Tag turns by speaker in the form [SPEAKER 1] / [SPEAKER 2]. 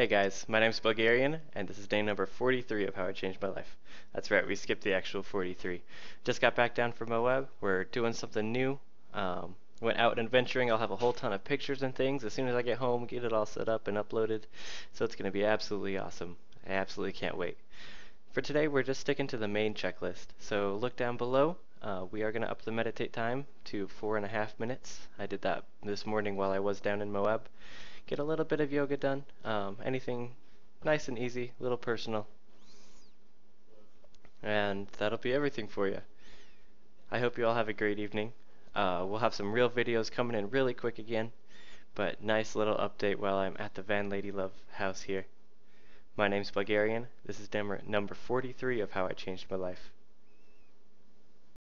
[SPEAKER 1] Hey guys, my name's Belgarion, and this is day number 43 of How I Changed My Life. That's right, we skipped the actual 43. Just got back down from Moab. We're doing something new. Um, went out and adventuring. I'll have a whole ton of pictures and things as soon as I get home, get it all set up and uploaded. So it's going to be absolutely awesome. I absolutely can't wait. For today, we're just sticking to the main checklist. So look down below. Uh, we are going to up the meditate time to four and a half minutes. I did that this morning while I was down in Moab get a little bit of yoga done. Um, anything nice and easy, little personal. And that'll be everything for you. I hope you all have a great evening. Uh, we'll have some real videos coming in really quick again, but nice little update while I'm at the Van Lady Love house here. My name's Belgarion. This is number 43 of How I Changed My Life.